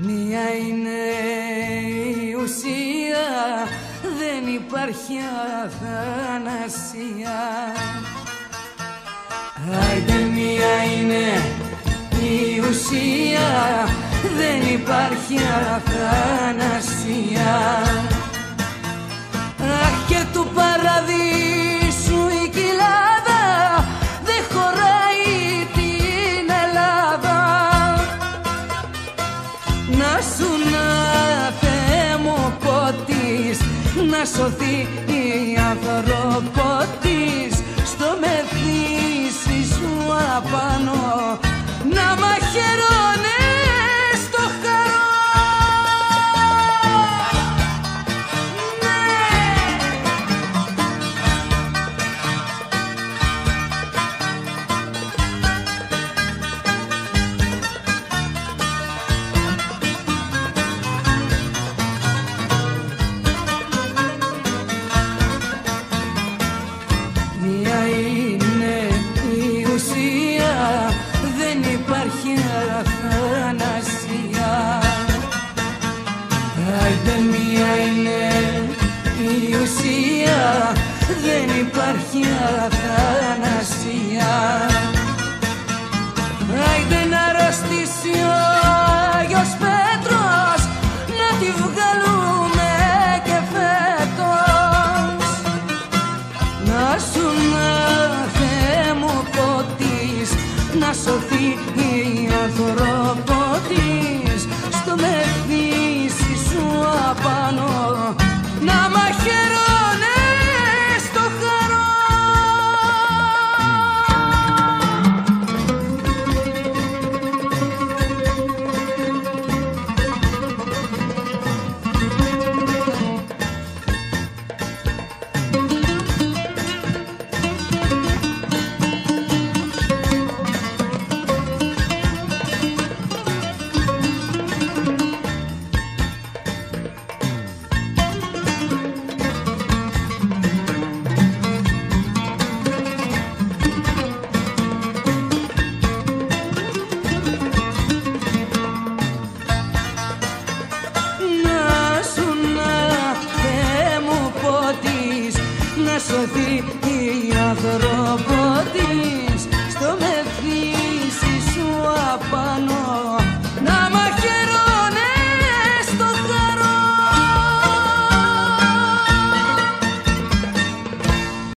Μία είναι η ουσία, δεν υπάρχει αθανασία. Άιντε μία είναι η ουσία, δεν υπάρχει αθανασία. Να σου να Θεέ μου πότης, να σωθεί η ανθρωπότης. Στο μεθύσι σου απάνω μία είναι η ουσία. Δεν υπάρχει αθανασία Άιντε να αρρωστήσει ο Άγιος Πέτρος να τη βγάλουμε και φέτος. Να σου να Θεέ μου ποτής να σωθεί η ανθρωπότης στο μέλλον σωθεί η ανθρωπότητα